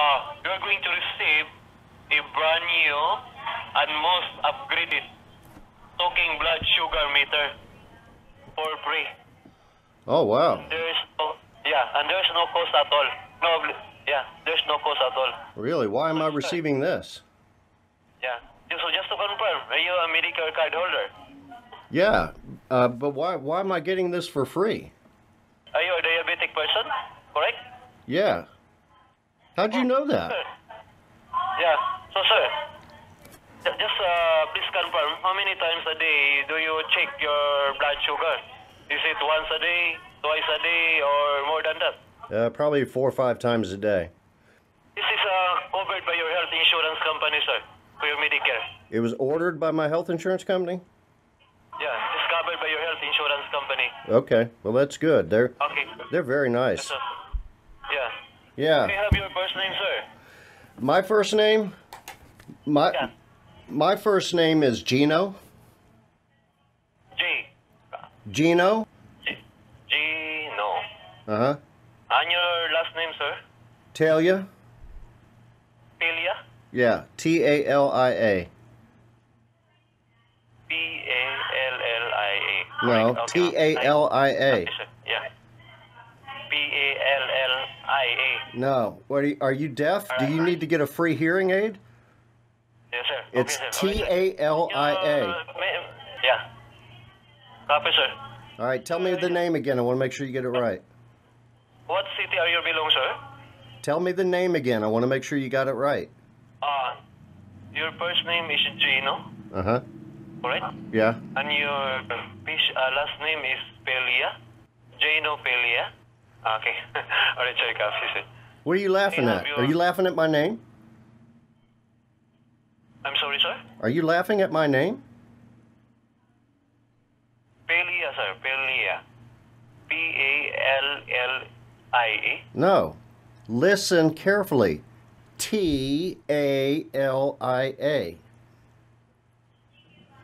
uh, you're going to receive a brand new and most upgraded talking blood sugar meter for free. Oh, wow. There's no, yeah, and there's no cost at all. No, yeah, there's no cost at all. Really? Why am I receiving this? Yeah. So just to confirm, are you a Medicare card holder? Yeah, uh, but why, why am I getting this for free? Are you a diabetic person? Correct? Yeah. How'd you know that? Sir. Yeah. So, sir, just uh, please confirm how many times a day do you check your blood sugar? Is it once a day, twice a day, or more than that? Uh, probably four or five times a day. This is uh, covered by your health insurance company, sir, for your Medicare. It was ordered by my health insurance company? Yeah, it's covered by your health insurance company. Okay, well that's good. They're Okay. they're very Yes, nice. sir. Yeah. Yeah. Can I have your first name, sir? My first name, my Yeah. my first name is Geno. J. Geno. G. Geno. Uh huh. And your last name, sir? Talia. Pelia? Yeah. T A L I A. P A L L I A. No. T A L I A. Yeah. P A L L I A. No. What are you, are you deaf? Do you need to get a free hearing aid? Yes, sir. It's okay. T. A L I A. Uh, Yeah. Copy, sir. All right. Tell me the name again. I want to make sure you get it right. What city are you belong, sir? Tell me the name again. I want to make sure you got it right. Uh, your first name is Geno, Uh huh. correct? Yeah. And your uh, last name is Pelia. Geno Pelia. Okay. Alright. Copy, sir. What are you laughing at? Are you laughing at my name? I'm sorry, sir? Are you laughing at my name? Pelia, sir. Pelia. P A L L I A. No. Listen carefully. T A L I A.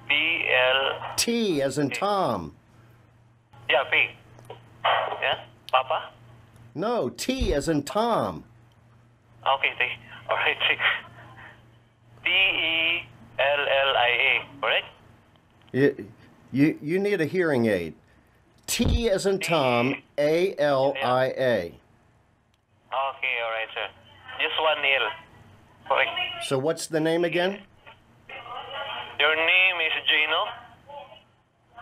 P L. T as in Tom. Yeah, P. Yeah? Papa? No, T as in Tom. Okay, T. Alright, T. T E L L I A, correct? You, you, you need a hearing aid. T as in Tom, A L I A. Okay, alright, sir. Just one L. Correct. So what's the name again? Your name is Geno?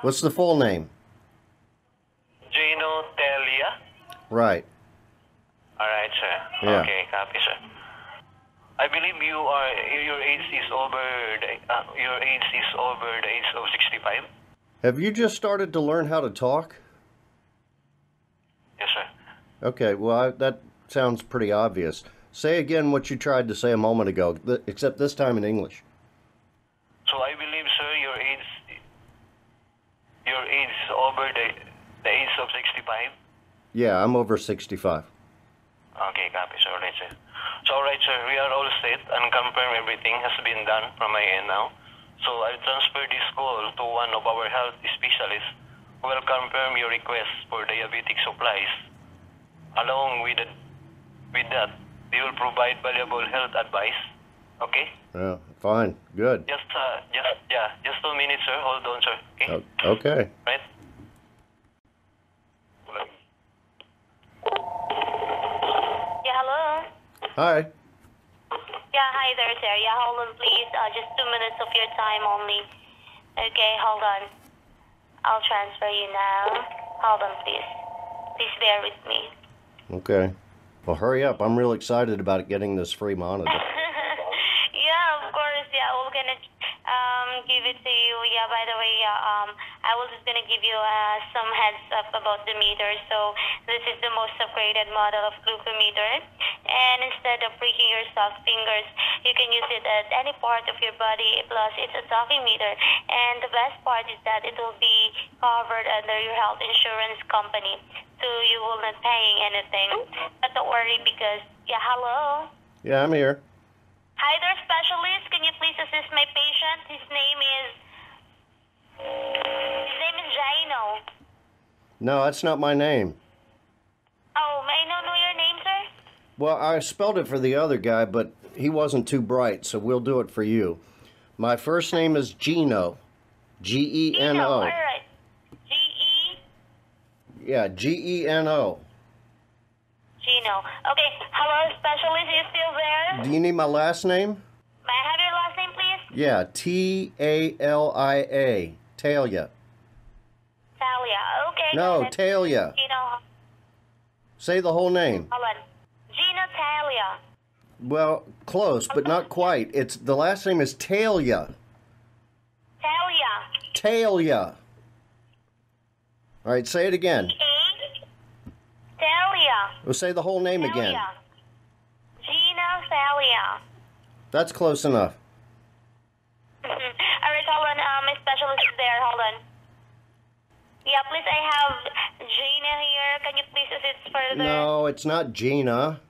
What's the full name? Geno? Right. Alright, sir. Yeah. Okay, copy, sir. I believe you are your age is over the uh, your age is over the age of sixty five. Have you just started to learn how to talk? Yes, sir. Okay, well, I, that sounds pretty obvious. Say again what you tried to say a moment ago, th- except this time in English. So I believe, sir, your age your age is over the the age of sixty five. Yeah, I'm over 65. Okay, copy, sir. Alright, sir. So, alright, sir, we are all set and confirm everything has been done from my end now. So, I'll transfer this call to one of our health specialists who will confirm your request for diabetic supplies. Along with, the, with that, they will provide valuable health advice. Okay? Yeah, fine, good. Just, uh, just, yeah, just two minutes, sir. Hold on, sir. Okay? Okay. Right? Yeah, hello. Hi. Yeah, hi there, sir. Yeah, hold on, please. Uh, just two minutes of your time only. Okay, hold on. I'll transfer you now. Hold on, please. Please bear with me. Okay. Well, hurry up. I'm real excited about getting this free monitor. yeah, of course. Yeah, we're gonna um, give it to you. Yeah, by the way, yeah, um, I was just gonna give you uh, some heads up about the meter. So this is the most upgraded model of glucometer, and instead of pricking your soft fingers, you can use it at any part of your body. Plus, it's a talking meter, and the best part is that it will be covered under your health insurance company, so you will not paying anything. But don't worry because yeah, hello. Yeah, I'm here. Hi there, specialist. Can you please assist my patient? His name is. His name is Jaino. No, that's not my name. Well, I spelled it for the other guy, but he wasn't too bright, so we'll do it for you. My first name is Geno. G E N. O. All right. G E Yeah, G E N O. Geno. Okay. Hello, specialist. Is still there? Do you need my last name? May I have your last name, please? Yeah, T A L I A. Talia. Talia. Okay. No. Talia. Geno. Say the whole name. Hold on. Talia. Well, close, but not quite. It's the last name is Talia. Talia. Talia. All right, say it again. Well, say the whole name again. Gina Talia. That's close enough. All right, hold on. Um, my specialist is there. Hold on. Yeah, please. I have Gina here. Can you please assist further? No, it's not Gina.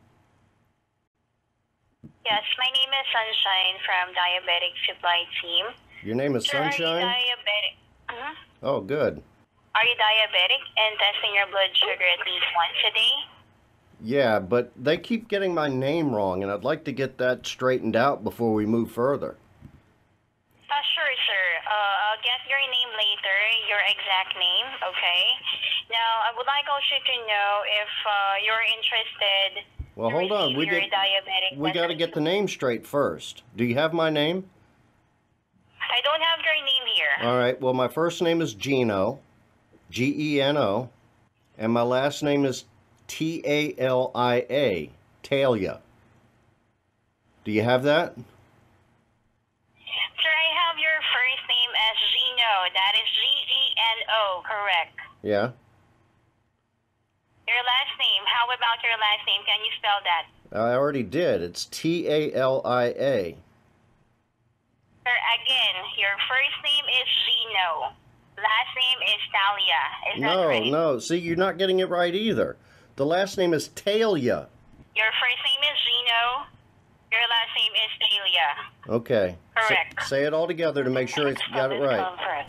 Yes, my name is Sunshine from Diabetic Supply Team. Your name is Sir, Are you Sunshine? diabetic? uh Oh, good. Are you diabetic and testing your blood sugar at least once a day? Yeah, but they keep getting my name wrong, and I'd like to get that straightened out before we move further. Uh, sure, sir. Uh, I'll get your name later, your exact name, okay? Now, I would like also to know if uh, you're interested Well, hold on. We did. We got to get the name straight first. Do you have my name? I don't have your name here. All right. Well, my first name is Geno, G E N O, and my last name is T A L I A, Talia. Do you have that? Sir, I have your first name as Geno. That is G-E-N-O, correct? Yeah. Your last name. How about your last name? Can you spell that? I already did. It's T A L I A. Sir, again, your first name is Geno. Last name is Talia. Is that No, right? no. See, you're not getting it right either. The last name is Talia. Your first name is Geno. Your last name is Talia. Okay. Correct. say it all together to make sure it's got it right.